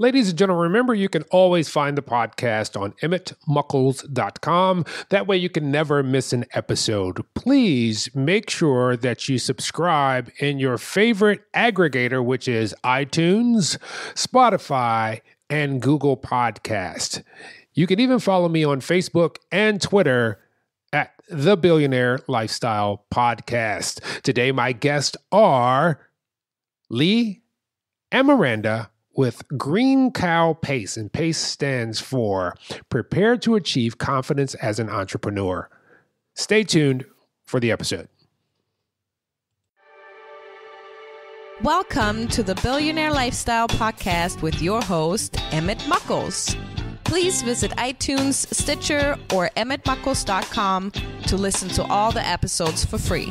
Ladies and gentlemen, remember you can always find the podcast on emmettmuckles.com. That way you can never miss an episode. Please make sure that you subscribe in your favorite aggregator, which is iTunes, Spotify, and Google Podcast. You can even follow me on Facebook and Twitter at the Billionaire Lifestyle Podcast. Today, my guests are Lee and Miranda with Green Cow PACE, and PACE stands for Prepare to Achieve Confidence as an Entrepreneur. Stay tuned for the episode. Welcome to the Billionaire Lifestyle Podcast with your host, Emmett Muckles. Please visit iTunes, Stitcher, or emmettmuckles.com to listen to all the episodes for free.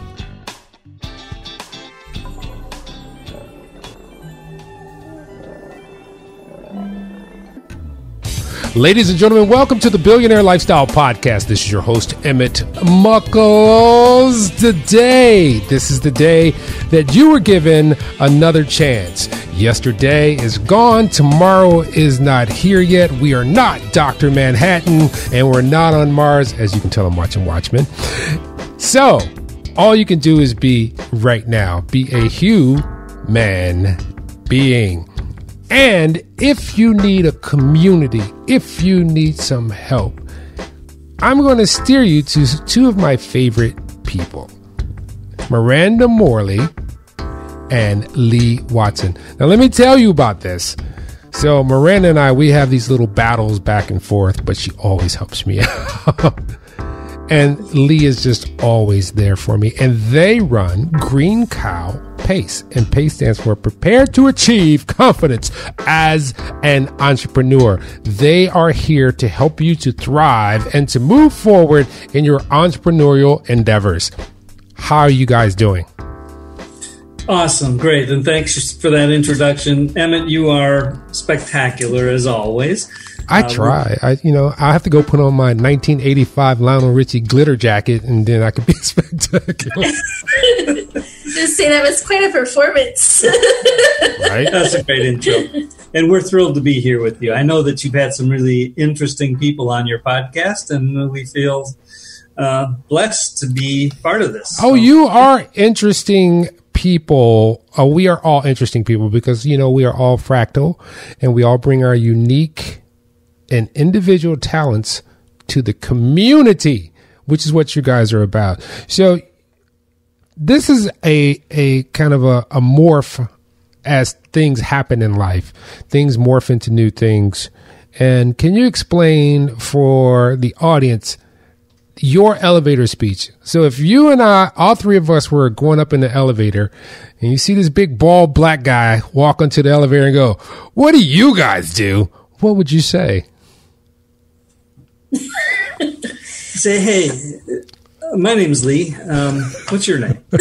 Ladies and gentlemen, welcome to the Billionaire Lifestyle Podcast. This is your host, Emmett Muckles. Today, this is the day that you were given another chance. Yesterday is gone. Tomorrow is not here yet. We are not Dr. Manhattan, and we're not on Mars, as you can tell I'm watching Watchmen. So, all you can do is be right now. Be a human being. And if you need a community, if you need some help, I'm going to steer you to two of my favorite people Miranda Morley and Lee Watson. Now, let me tell you about this. So, Miranda and I, we have these little battles back and forth, but she always helps me out. and Lee is just always there for me. And they run Green Cow PACE, and PACE stands for Prepare to Achieve Confidence as an Entrepreneur. They are here to help you to thrive and to move forward in your entrepreneurial endeavors. How are you guys doing? Awesome, great, and thanks for that introduction, Emmett. You are spectacular as always. I uh, try. I you know I have to go put on my 1985 Lionel Richie glitter jacket, and then I can be spectacular. Just say that was quite a performance. right, that's a great intro, and we're thrilled to be here with you. I know that you've had some really interesting people on your podcast, and we feel uh, blessed to be part of this. Oh, so. you are interesting people. Uh, we are all interesting people because you know we are all fractal, and we all bring our unique and individual talents to the community, which is what you guys are about. So this is a a kind of a, a morph as things happen in life. Things morph into new things. And can you explain for the audience your elevator speech? So if you and I, all three of us were going up in the elevator and you see this big bald black guy walk onto the elevator and go, what do you guys do? What would you say? Say, hey, my name's Lee. Um, what's your name?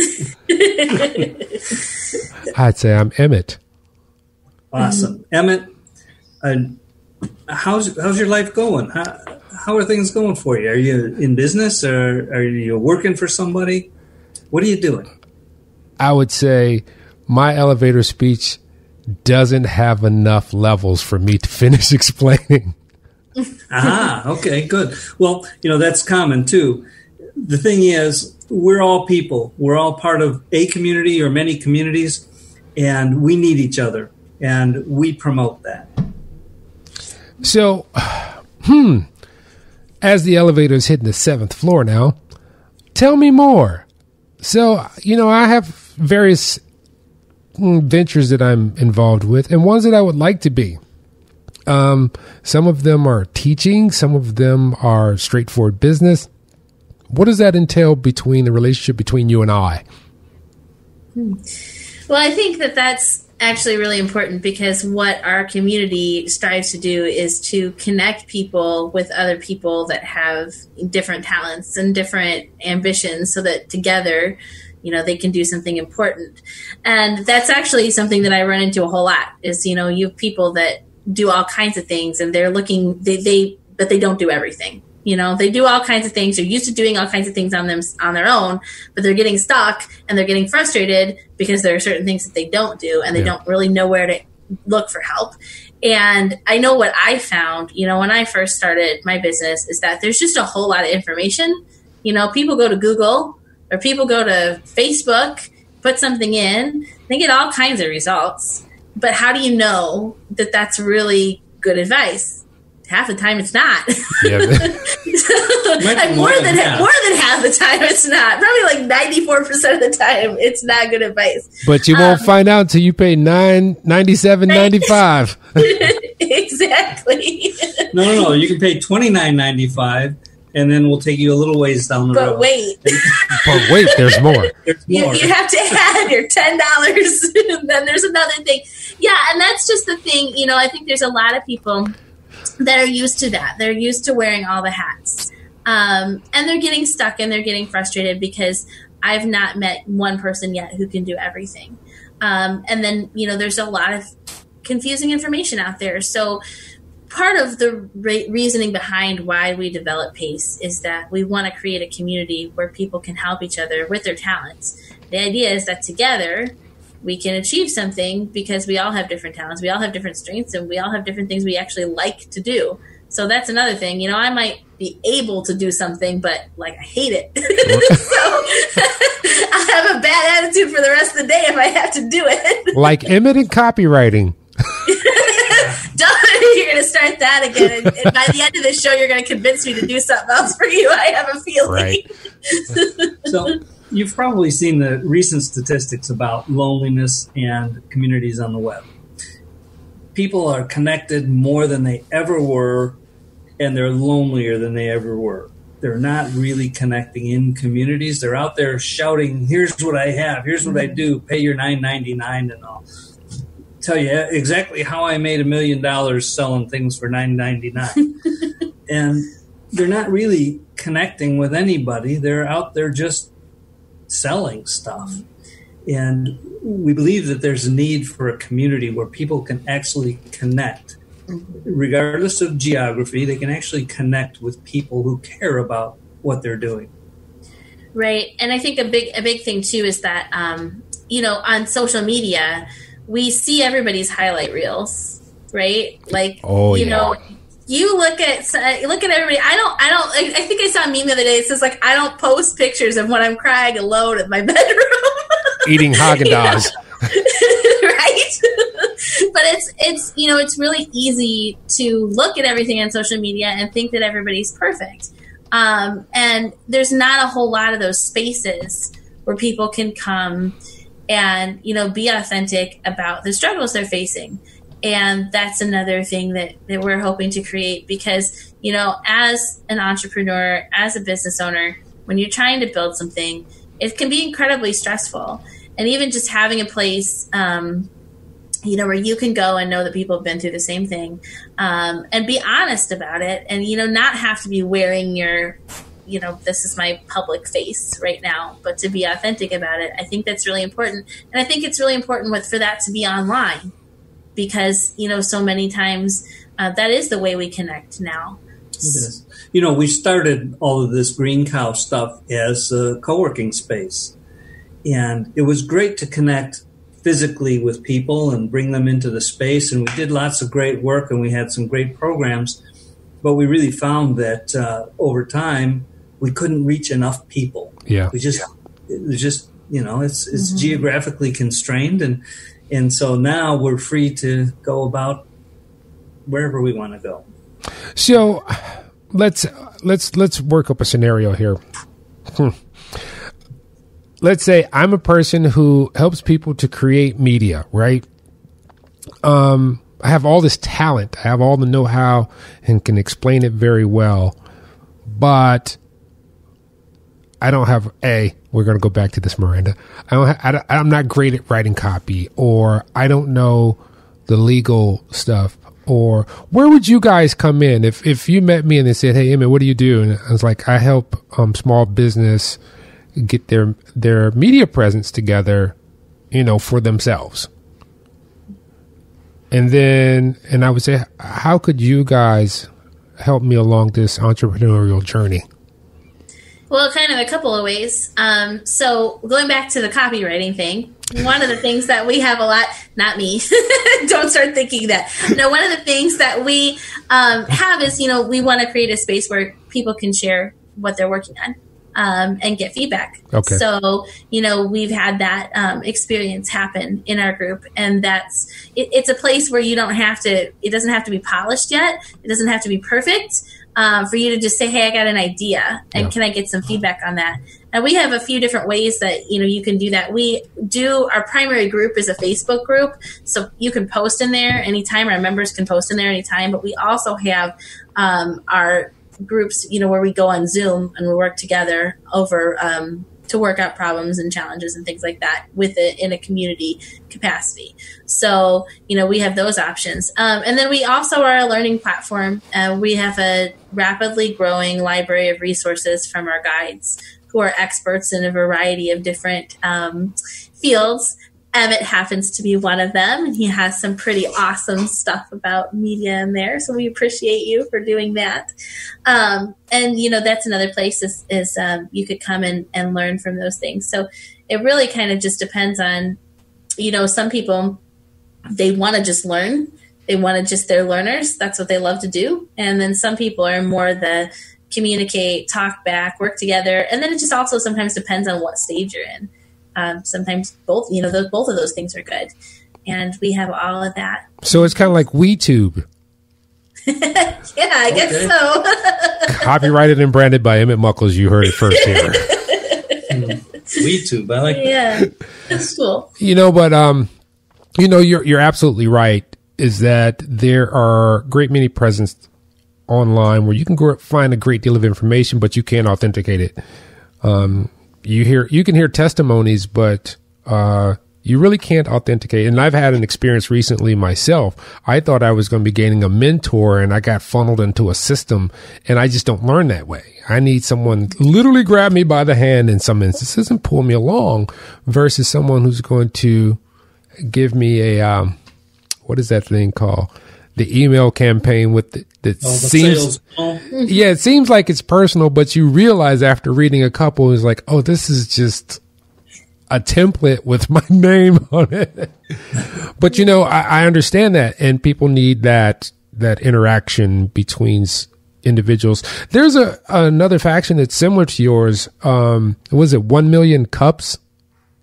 I'd say I'm Emmett. Awesome, Emmett. Uh, how's how's your life going? How, how are things going for you? Are you in business or are you working for somebody? What are you doing? I would say my elevator speech doesn't have enough levels for me to finish explaining ah, okay, good. Well, you know, that's common too. The thing is, we're all people. We're all part of a community or many communities, and we need each other, and we promote that. So, hmm, as the elevator is hitting the seventh floor now, tell me more. So, you know, I have various hmm, ventures that I'm involved with, and ones that I would like to be. Um, some of them are teaching, some of them are straightforward business. What does that entail between the relationship between you and I? Well, I think that that's actually really important because what our community strives to do is to connect people with other people that have different talents and different ambitions so that together you know they can do something important and that's actually something that i run into a whole lot is you know you have people that do all kinds of things and they're looking they, they but they don't do everything you know they do all kinds of things they're used to doing all kinds of things on them on their own but they're getting stuck and they're getting frustrated because there are certain things that they don't do and they yeah. don't really know where to look for help. And I know what I found, you know, when I first started my business is that there's just a whole lot of information. You know, people go to Google or people go to Facebook, put something in, they get all kinds of results. But how do you know that that's really good advice? Half the time it's not. Yeah. more, more, than, than more than half the time it's not. Probably like ninety four percent of the time it's not good advice. But you won't um, find out until you pay nine ninety seven ninety five. exactly. No, no, no. You can pay twenty nine ninety five. And then we'll take you a little ways down the but road. But wait. but wait, there's more. There's more. You, you have to add your ten dollars. and then there's another thing. Yeah, and that's just the thing. You know, I think there's a lot of people that are used to that. They're used to wearing all the hats. Um, and they're getting stuck and they're getting frustrated because I've not met one person yet who can do everything. Um, and then, you know, there's a lot of confusing information out there. So, part of the re- reasoning behind why we develop PACE is that we want to create a community where people can help each other with their talents. The idea is that together, we can achieve something because we all have different talents, we all have different strengths, and we all have different things we actually like to do. So that's another thing. You know, I might be able to do something, but like I hate it. so I have a bad attitude for the rest of the day if I have to do it. like Emmett in copywriting. you're going to start that again. And, and, by the end of this show, you're going to convince me to do something else for you. I have a feeling. Right. so You've probably seen the recent statistics about loneliness and communities on the web. People are connected more than they ever were, and they're lonelier than they ever were. They're not really connecting in communities. They're out there shouting, "Here's what I have. Here's what I mm-hmm. do. Pay your nine ninety nine and I'll tell you exactly how I made a million dollars selling things for nine ninety nine." and they're not really connecting with anybody. They're out there just selling stuff. And we believe that there's a need for a community where people can actually connect. Regardless of geography, they can actually connect with people who care about what they're doing. Right. And I think a big a big thing too is that um, you know, on social media, we see everybody's highlight reels, right? Like oh, you yeah. know, you look at look at everybody. I don't. I don't. I, I, think I saw a meme the other day. It says like I don't post pictures of when I'm crying alone in my bedroom, eating Haagen Dazs. right? but it's it's you know it's really easy to look at everything on social media and think that everybody's perfect, um, and there's not a whole lot of those spaces where people can come and you know be authentic about the struggles they're facing and that's another thing that, that we're hoping to create because you know as an entrepreneur as a business owner when you're trying to build something it can be incredibly stressful. And even just having a place um, you know where you can go and know that people have been through the same thing um, and be honest about it and you know not have to be wearing your you know this is my public face right now but to be authentic about it i think that's really important. And i think it's really important with for that to be online because you know so many times uh, that is the way we connect now. You know, we started all of this green cow stuff as a co-working space, and it was great to connect physically with people and bring them into the space. And we did lots of great work, and we had some great programs. But we really found that uh, over time we couldn't reach enough people. Yeah, we just it was just you know it's it's mm-hmm. geographically constrained and and so now we're free to go about wherever we want to go. So let's let's let's work up a scenario here. Hmm. Let's say I'm a person who helps people to create media, right? Um, I have all this talent, I have all the know-how, and can explain it very well, but I don't have a. We're going to go back to this, Miranda. I don't. Ha- I am not great at writing copy, or I don't know the legal stuff. Or where would you guys come in if if you met me and they said, "Hey, Emmett, what do you do?" And I was like, "I help um, small business get their their media presence together, you know, for themselves." And then, and I would say, "How could you guys help me along this entrepreneurial journey?" Well, kind of a couple of ways. Um, so going back to the copywriting thing, one of the things that we have a lot, not me, don't start thinking that. No, one of the things that we um, have is, you know, we want to create a space where people can share what they're working on. Um, and get feedback. Okay. So, you know, we've had that um, experience happen in our group, and that's it, it's a place where you don't have to. It doesn't have to be polished yet. It doesn't have to be perfect um, for you to just say, "Hey, I got an idea, and Yeah. can I get some feedback on that?" And we have a few different ways that you know you can do that. We do our primary group is a Facebook group, so you can post in there anytime. Our members can post in there anytime. But we also have um, our groups, you know, where we go on Zoom and we work together over um, to work out problems and challenges and things like that with it in a community capacity. So, you know, we have those options. Um, and then we also are a learning platform. Uh, we have a rapidly growing library of resources from our guides who are experts in a variety of different um, fields. Emmett happens to be one of them, and he has some pretty awesome stuff about media in there. So we appreciate you for doing that. Um, and you know, that's another place is, is um, you could come and, and learn from those things. So it really kind of just depends on, you know, some people they want to just learn. They want to just they're learners. That's what they love to do. And then some people are more the communicate, talk back, work together. And then it just also sometimes depends on what stage you're in. Um, sometimes both, you know, those, both of those things are good. And we have all of that. So it's kind of like WeTube, Yeah, I guess so. copyrighted and branded by Emmett Muckles. You heard it first here. WeTube. I like that. yeah, that's cool. you know, but um, you know, you're you're absolutely right. Is that there are a great many presence online where you can go find a great deal of information, but you can't authenticate it. Um, you hear you can hear testimonies, but uh, you really can't authenticate. And I've had an experience recently myself. I thought I was going to be gaining a mentor, and I got funneled into a system, and I just don't learn that way. I need someone literally grab me by the hand in some instances and pull me along, versus someone who's going to give me a um, what is that thing called? The email campaign with the, that Oh, seems sales. Yeah, it seems like it's personal, but you realize after reading a couple is like, oh, this is just a template with my name on it. but you know, I, I understand that, and people need that that interaction between individuals. There's a another faction that's similar to yours. Um, was it one million cups?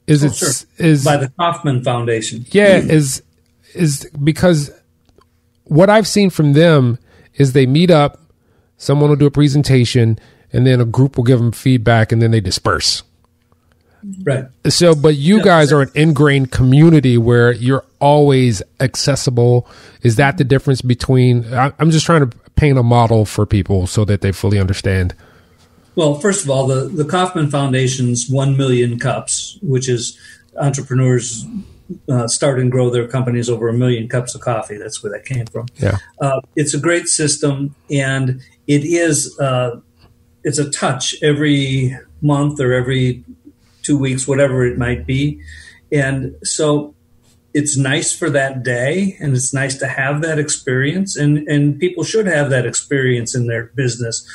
Is it Oh, sure. is by the Kauffman Foundation. yeah, is is because what I've seen from them is they meet up, someone will do a presentation, and then a group will give them feedback, and then they disperse. Right. So, but you guys are an ingrained community where you're always accessible. Is that the difference between? I- I'm just trying to paint a model for people so that they fully understand. Well, first of all, the, the Kauffman Foundation's 1 million cups, which is entrepreneurs uh, start and grow their companies over a million cups of coffee. That's where that came from. Yeah. Uh, it's a great system, and it is uh, it's a touch every month or every two weeks, whatever it might be, and so it's nice for that day, and it's nice to have that experience, and and people should have that experience in their business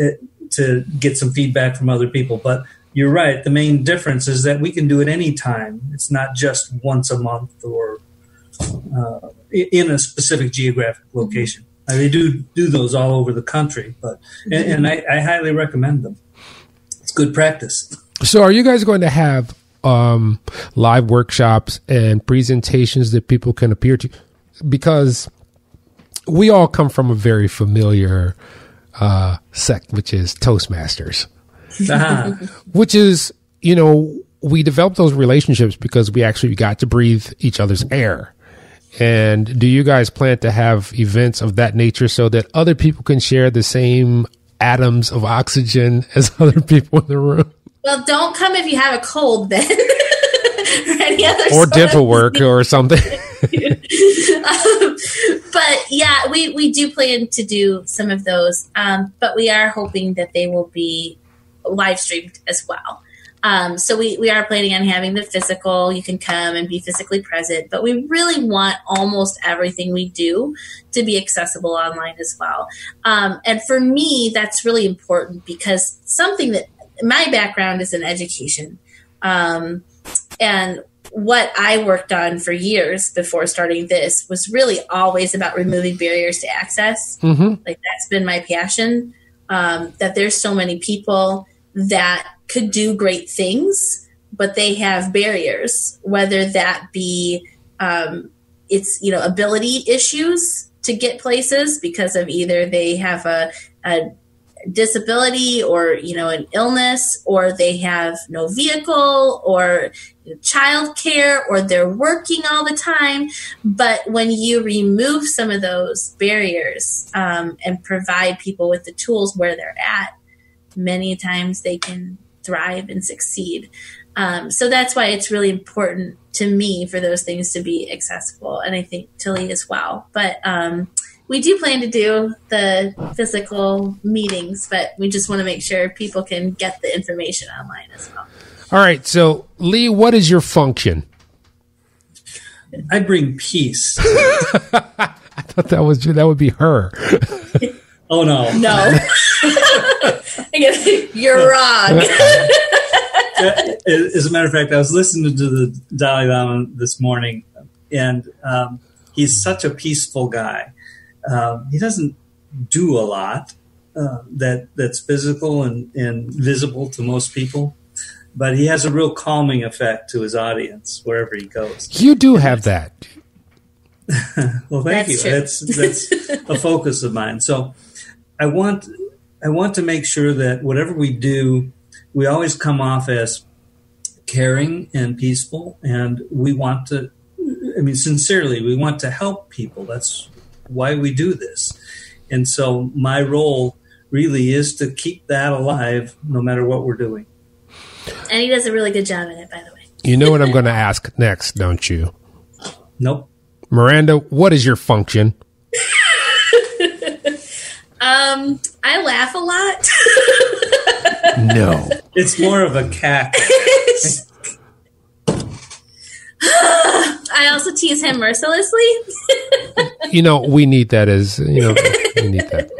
uh, to get some feedback from other people, but. You're right. The main difference is that we can do it anytime. It's not just once a month or uh, in a specific geographic location. Uh, they do do those all over the country, but and, and I, I highly recommend them. It's good practice. So, are you guys going to have um, live workshops and presentations that people can appear to? Because we all come from a very familiar uh, sect, which is Toastmasters, Ah, which is, you know, we developed those relationships because we actually got to breathe each other's air. And do you guys plan to have events of that nature so that other people can share the same atoms of oxygen as other people in the room? Well, don't come if you have a cold then. or Or dental work or something. um, but yeah, we, we do plan to do some of those, um, but we are hoping that they will be live streamed as well. Um, so we, we are planning on having the physical. You can come and be physically present, but we really want almost everything we do to be accessible online as well. Um, and for me, that's really important because something that my background is in education. Um, and what I worked on for years before starting this was really always about removing barriers to access. Mm-hmm. Like that's been my passion. Um, that there's so many people that could do great things, but they have barriers, whether that be um, it's you know ability issues to get places because of either they have a, a disability or you know an illness or they have no vehicle or child care or they're working all the time. But when you remove some of those barriers um, and provide people with the tools where they're at many times they can thrive and succeed um, so that's why it's really important to me for those things to be accessible and i think to lee as well but um, we do plan to do the physical meetings, but we just want to make sure people can get the information online as well. All right. So, Lee, what is your function? I bring peace. I thought that was that would be her. oh no, no, you're wrong. As a matter of fact, I was listening to the Dalai Lama this morning, and um, he's such a peaceful guy um, he doesn't do a lot uh, that that's physical and, and visible to most people, but he has a real calming effect to his audience wherever he goes. You do have that. well, thank that's you. True. That's that's a focus of mine. So I want I want to make sure that whatever we do, we always come off as caring and peaceful, and we want to. I mean, sincerely, we want to help people. That's why we do this. And so my role really is to keep that alive no matter what we're doing. And he does a really good job at it, by the way. You know what I'm going to ask next, don't you? Nope. Miranda, what is your function? Um, I laugh a lot. no. It's more of a cack. I also tease him mercilessly. you know, we need that as you know, we need that.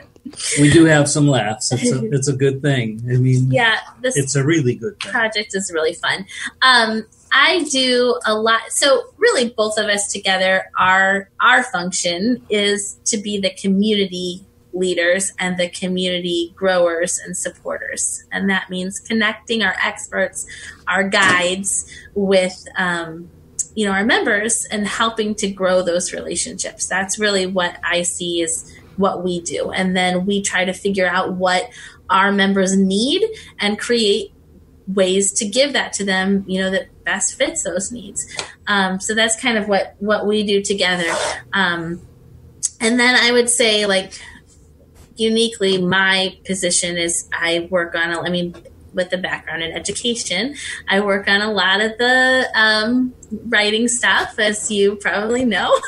We do have some laughs. It's a, it's a good thing. I mean, yeah, this it's a really good thing. project is really fun. Um, I do a lot. So really, both of us together, our our function is to be the community leaders and the community growers and supporters, and that means connecting our experts, our guides with um, you know our members and helping to grow those relationships. That's really what i see is what we do. And then we try to figure out what our members need and create ways to give that to them you know that best fits those needs. Um, so that's kind of what what we do together. Um, and then i would say like uniquely my position is i work on i mean with the background in education. I work on a lot of the um, writing stuff, as you probably know,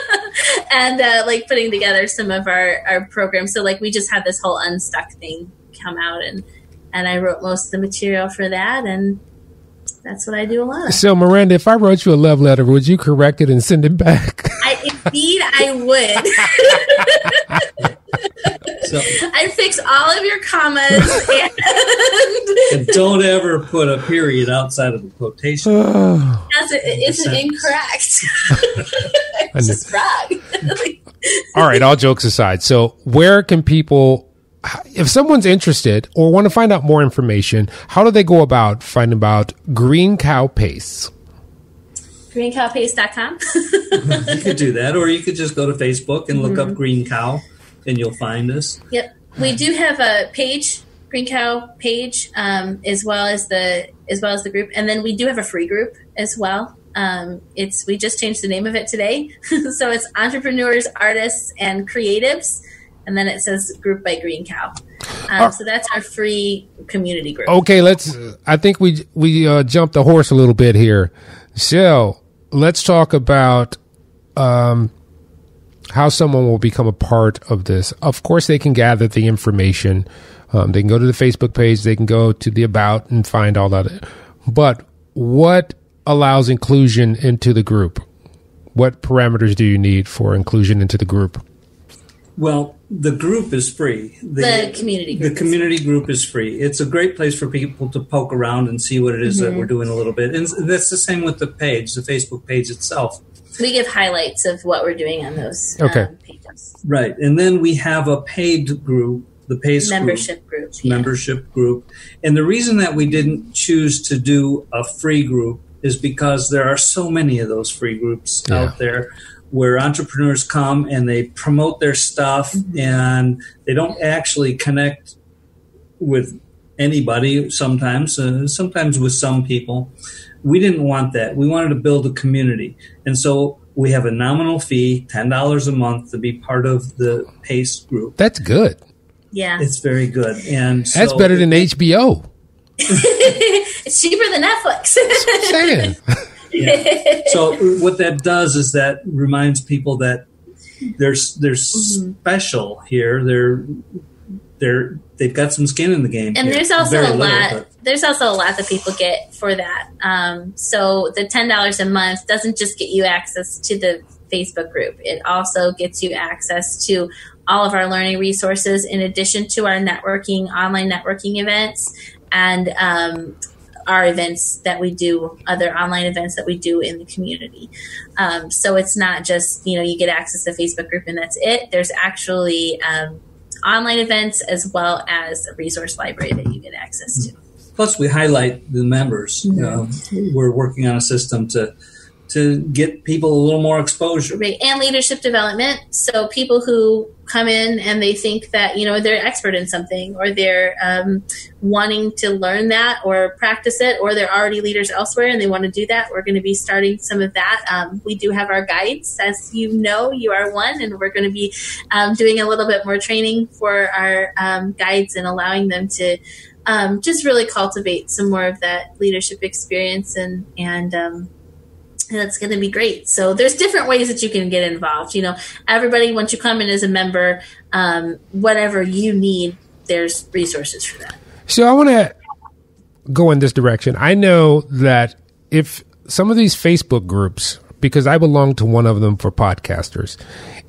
and uh, like putting together some of our, our programs. So, like, we just had this whole Unstuck thing come out, and and I wrote most of the material for that, and that's what I do a lot. So, Miranda, if I wrote you a love letter, would you correct it and send it back? I, indeed, I would. So, I fix all of your commas and, and don't ever put a period outside of the quotation. That's it, it's incorrect. it's just wrong. all right, all jokes aside. So, where can people if someone's interested or want to find out more information, how do they go about finding about Green Cow Pace? greencowpace.com. you could do that, or you could just go to Facebook and look mm-hmm. up Green Cow and you'll find us. Yep, we do have a page, Green Cow page, um, as well as the as well as the group, and then we do have a free group as well. Um, it's we just changed the name of it today, so it's entrepreneurs, artists, and creatives, and then it says group by Green Cow. Um, so that's our free community group. Okay, let's. I think we we uh, jumped the horse a little bit here. So let's talk about um, how someone will become a part of this. Of course, they can gather the information. Um, they can go to the Facebook page. They can go to the about and find all that. But what allows inclusion into the group? What parameters do you need for inclusion into the group? Well, the group is free. The community The group is community group is free. It's a great place for people to poke around and see what it is Mm-hmm. that we're doing a little bit. And that's the same with the page, the Facebook page itself. We give highlights of what we're doing on those Okay. um, pages. Right. And then we have a paid group, the paid. Membership group. yeah. membership group. And the reason that we didn't choose to do a free group is because there are so many of those free groups Yeah. out there where entrepreneurs come and they promote their stuff and they don't actually connect with anybody sometimes uh, sometimes with some people we didn't want that we wanted to build a community and so we have a nominal fee $10 a month to be part of the pace group That's good. Yeah. it's very good and That's so- better than HBO. it's cheaper than Netflix. Saying. Yeah. so what that does is that reminds people that there's there's mm-hmm. special here. They're they're they've got some skin in the game. and here. there's also Very a little, lot but- there's also a lot that people get for that um, so the $10 a month doesn't just get you access to the facebook group it also gets you access to all of our learning resources in addition to our networking online networking events and um, our events that we do other online events that we do in the community um, so it's not just you know you get access to facebook group and that's it there's actually um, online events as well as a resource library that you get access to. Plus, we highlight the members. Uh, we're working on a system to to get people a little more exposure. Right. And leadership development. So people who come in and they think that, you know, they're expert in something or they're um, wanting to learn that or practice it or they're already leaders elsewhere and they want to do that. We're going to be starting some of that. Um, we do have our guides. As you know, you are one and we're going to be um, doing a little bit more training for our um, guides and allowing them to um, just really cultivate some more of that leadership experience and, and, um, and that's going to be great. So there's different ways that you can get involved. You know, everybody once you come in as a member, um, whatever you need, there's resources for that. So I want to go in this direction. I know that if some of these Facebook groups, because I belong to one of them for podcasters,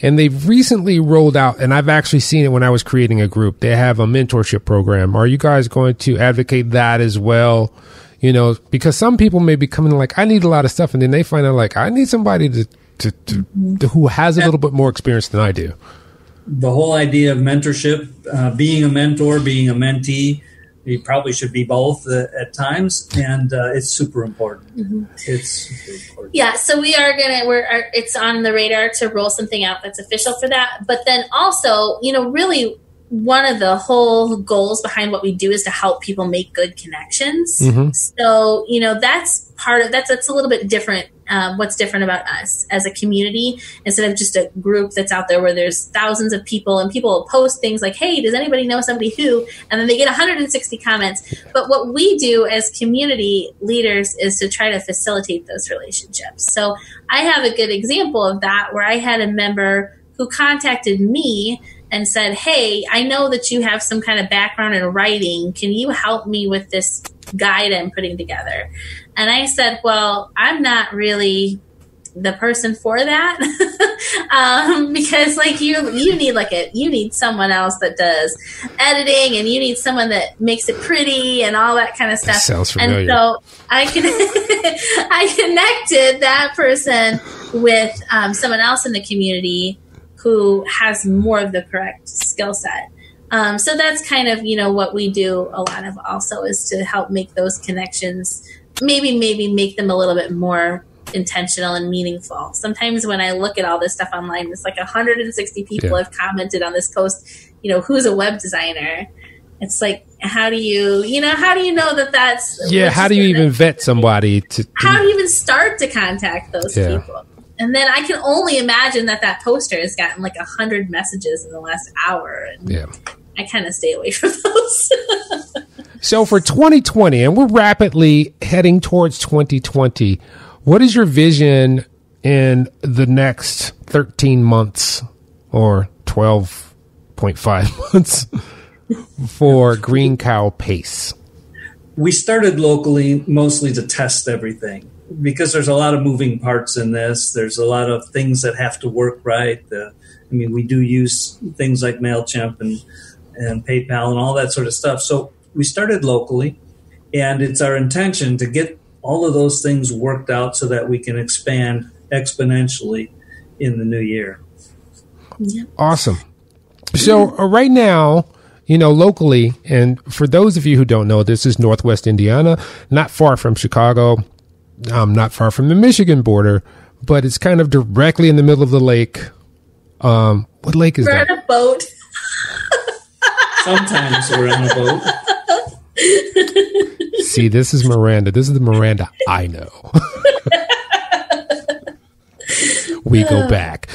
and they've recently rolled out, and I've actually seen it when I was creating a group. They have a mentorship program. Are you guys going to advocate that as well? You know, because some people may be coming like, I need a lot of stuff, and then they find out like, I need somebody to, to, to, to who has a little bit more experience than I do. The whole idea of mentorship, uh, being a mentor, being a mentee, you probably should be both uh, at times, and uh, it's super important. It's super important. Yeah, so we are gonna we're are, it's on the radar to roll something out that's official for that. But then also, you know, really one of the whole goals behind what we do is to help people make good connections. Mhm. So you know that's part of that's that's a little bit different. Um, what's different about us as a community instead of just a group that's out there where there's thousands of people and people will post things like, "Hey, does anybody know somebody who?" and then they get 160 comments. But what we do as community leaders is to try to facilitate those relationships. So I have a good example of that where I had a member who contacted me and said, Hey, I know that you have some kind of background in writing. Can you help me with this guide I'm putting together? And I said, Well, I'm not really the person for that um, because like you you need like a you need someone else that does editing and you need someone that makes it pretty and all that kind of stuff sounds familiar. and so i can i connected that person with um, someone else in the community who has more of the correct skill set um, so that's kind of you know what we do a lot of also is to help make those connections maybe maybe make them a little bit more intentional and meaningful sometimes when i look at all this stuff online it's like 160 people Yeah. have commented on this post you know who's a web designer it's like how do you you know how do you know that that's Yeah, how do you even vet somebody to? how do you even start to contact those Yeah. people and then i can only imagine that that poster has gotten like a 100 messages in the last hour and yeah. i kind of stay away from those So for 2020, and we're rapidly heading towards 2020, what is your vision in the next 13 months or 12.5 months for Green Cow Pace? we started locally mostly to test everything because there's a lot of moving parts in this. There's a lot of things that have to work right. The I mean, we do use things like Mailchimp and and PayPal and all that sort of stuff. So we started locally, and it's our intention to get all of those things worked out so that we can expand exponentially in the new year. Awesome. So uh, right now, you know, locally, and for those of you who don't know, this is Northwest Indiana, not far from Chicago, um, not far from the Michigan border, but it's kind of directly in the middle of the lake. Um, what lake is We're that? on a boat. Sometimes we're on a boat. See, this is Miranda. This is the Miranda I know. we go back.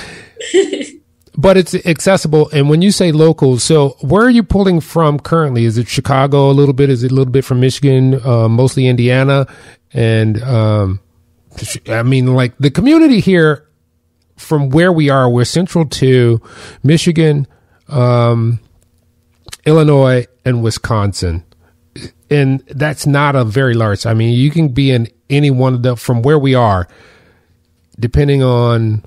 But it's accessible. And when you say local, so where are you pulling from currently? Is it Chicago a little bit? Is it a little bit from Michigan, uh, mostly Indiana? And um, I mean, like the community here from where we are, we're central to Michigan, um, Illinois, and Wisconsin and that's not a very large. I mean, you can be in any one of the from where we are, depending on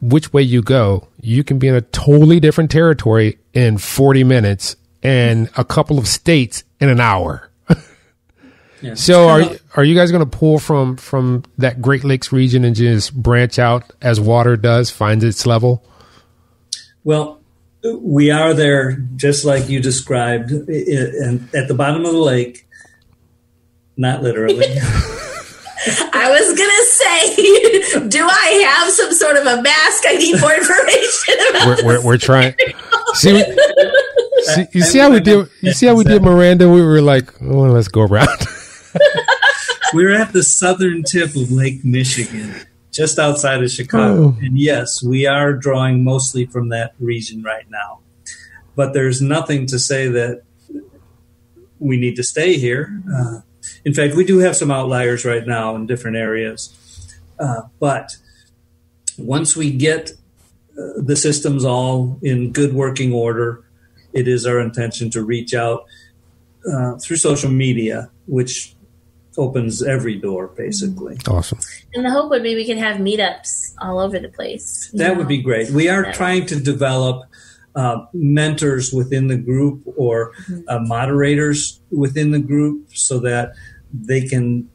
which way you go. You can be in a totally different territory in forty minutes, and a couple of states in an hour. Yeah. So are are you guys going to pull from from that Great Lakes region and just branch out as water does finds its level? Well, we are there just like you described, i- i- and at the bottom of the lake. Not literally. I was gonna say, do I have some sort of a mask? I need more information. About We're we're, we're trying. See, we, see, you see how we did. You see how we did Miranda. We were like, oh, let's go around. We're at the southern tip of Lake Michigan, just outside of Chicago. Oh. And yes, we are drawing mostly from that region right now. But there's nothing to say that we need to stay here. Uh, in fact, we do have some outliers right now in different areas. Uh, but once we get uh, the systems all in good working order, it is our intention to reach out uh, through social media, which opens every door basically. awesome. and the hope would be we could have meetups all over the place. That know? would be great. We are trying to develop uh, mentors within the group or uh, moderators within the group so that they can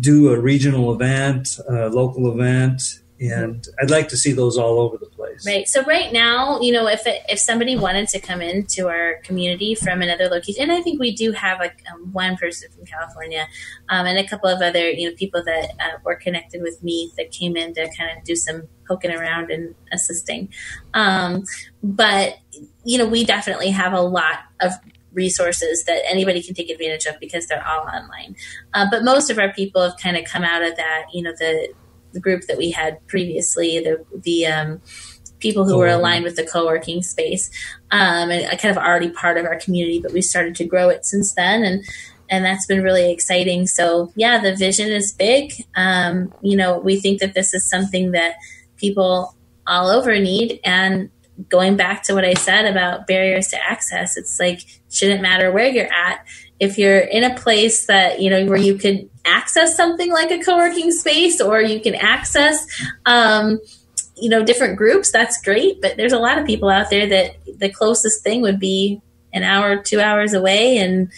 do a regional event, a local event, and I'd like to see those all over the place. Right. So right now, you know, if it, if somebody wanted to come into our community from another location, and I think we do have like um, one person from California, um, and a couple of other you know people that uh, were connected with me that came in to kind of do some poking around and assisting. Um, but you know, we definitely have a lot of resources that anybody can take advantage of because they're all online. Uh, but most of our people have kind of come out of that, you know, the the group that we had previously, the the um, people who were Co-working. aligned with the co-working space, um, and kind of already part of our community. But we started to grow it since then, and and that's been really exciting. So yeah, the vision is big. Um, you know, we think that this is something that people all over need, and going back to what I said about barriers to access, it's like shouldn't matter where you're at. If you're in a place that you know where you could access something like a co-working space, or you can access, um, you know, different groups, that's great. But there's a lot of people out there that the closest thing would be an hour, two hours away, and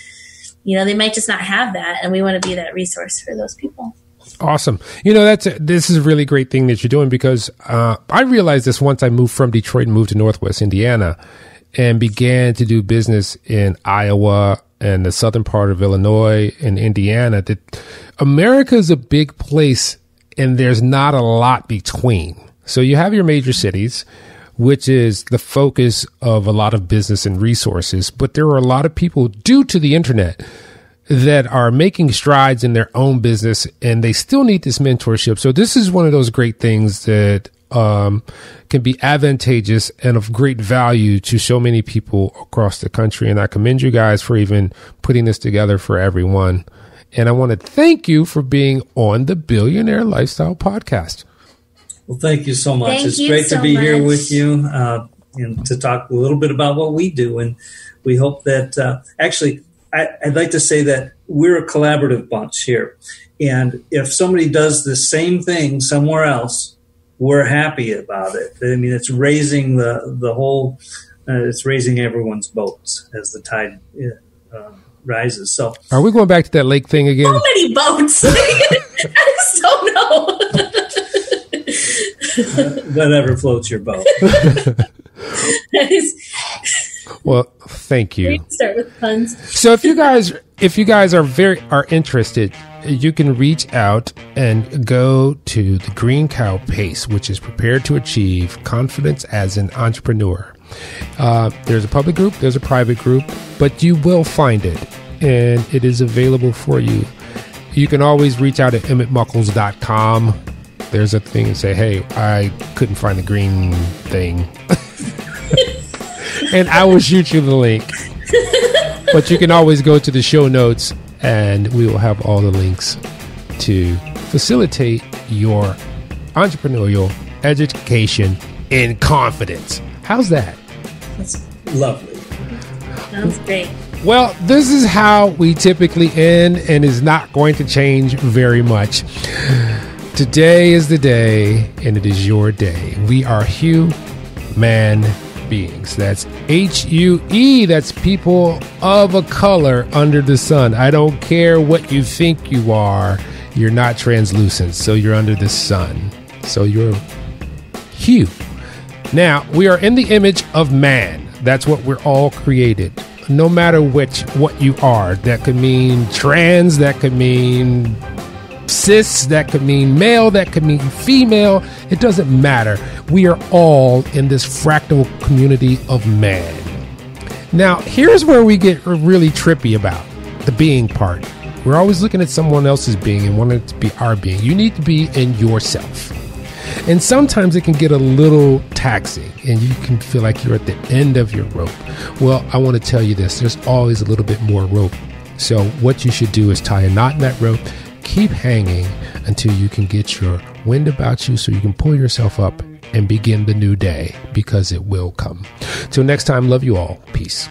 you know they might just not have that, and we want to be that resource for those people. Awesome. You know, that's a, this is a really great thing that you're doing because uh, I realized this once I moved from Detroit and moved to Northwest Indiana and began to do business in Iowa and the southern part of Illinois and Indiana that America is a big place and there's not a lot between. So you have your major cities, which is the focus of a lot of business and resources, but there are a lot of people due to the internet that are making strides in their own business and they still need this mentorship. So this is one of those great things that um, can be advantageous and of great value to so many people across the country. And I commend you guys for even putting this together for everyone. And I want to thank you for being on the Billionaire Lifestyle Podcast. Well, thank you so much. Thank it's great so to be here with you uh, and to talk a little bit about what we do. And we hope that uh, actually, I, I'd like to say that we're a collaborative bunch here. And if somebody does the same thing somewhere else, we're happy about it. I mean, it's raising the the whole, uh, it's raising everyone's boats as the tide uh, rises. So, are we going back to that lake thing again? So many boats. I just don't know. uh, whatever floats your boat. well, thank you. Start with puns. So if you guys if you guys are very are interested, you can reach out and go to the Green Cow Pace, which is prepared to achieve confidence as an entrepreneur. Uh, there's a public group, there's a private group, but you will find it, and it is available for you. You can always reach out at emmettmuckles.com. There's a thing and say, hey, I couldn't find the green thing. and I will shoot you the link. but you can always go to the show notes and we will have all the links to facilitate your entrepreneurial education in confidence. How's that? That's lovely. Sounds great. Well, this is how we typically end and is not going to change very much. Today is the day, and it is your day. We are Hue Man beings. That's H U E. That's people of a color under the sun. I don't care what you think you are. You're not translucent, so you're under the sun. So you're hue. Now, we are in the image of man. That's what we're all created. No matter which what you are. That could mean trans, that could mean cis, that could mean male, that could mean female. It doesn't matter. We are all in this fractal community of man. Now, here's where we get really trippy about the being part. We're always looking at someone else's being and wanting it to be our being. You need to be in yourself. And sometimes it can get a little taxing and you can feel like you're at the end of your rope. Well, I want to tell you this there's always a little bit more rope. So, what you should do is tie a knot in that rope keep hanging until you can get your wind about you so you can pull yourself up and begin the new day because it will come. Till next time, love you all. Peace.